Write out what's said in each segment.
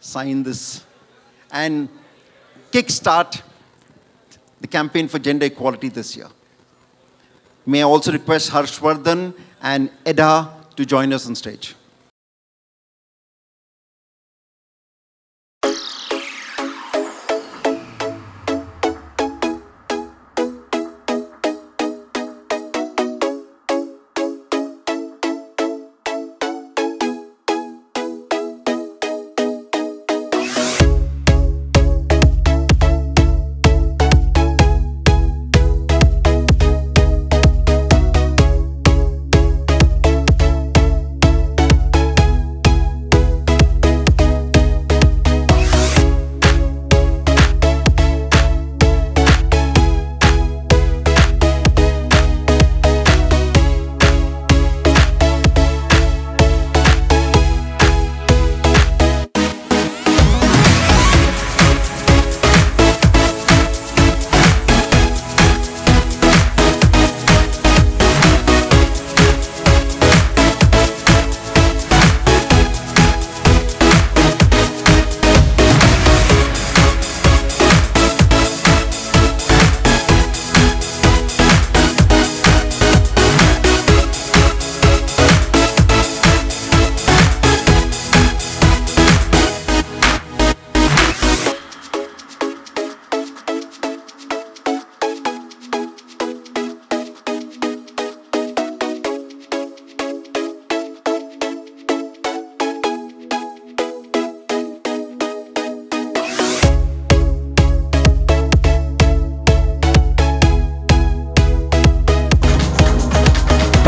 sign this and kickstart the campaign for gender equality this year. May I also request Harshvardhan and Eda to join us on stage.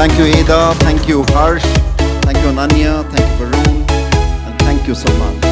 Thank you, Ada. Thank you, Harsh. Thank you, Ananya. Thank you, Varun. And thank you, Salman.